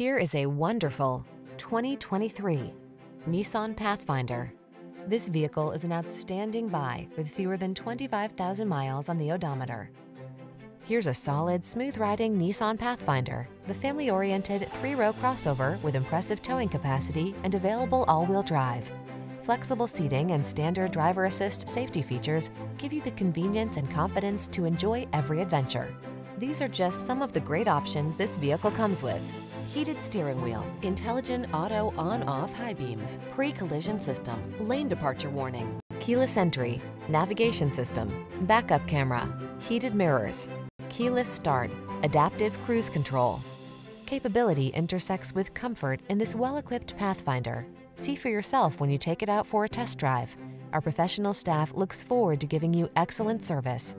Here is a wonderful 2023 Nissan Pathfinder. This vehicle is an outstanding buy with fewer than 25,000 miles on the odometer. Here's a solid, smooth-riding Nissan Pathfinder, the family-oriented three-row crossover with impressive towing capacity and available all-wheel drive. Flexible seating and standard driver assist safety features give you the convenience and confidence to enjoy every adventure. These are just some of the great options this vehicle comes with. Heated steering wheel, intelligent auto on-off high beams, pre-collision system, lane departure warning, keyless entry, navigation system, backup camera, heated mirrors, keyless start, adaptive cruise control. Capability intersects with comfort in this well-equipped Pathfinder. See for yourself when you take it out for a test drive. Our professional staff looks forward to giving you excellent service.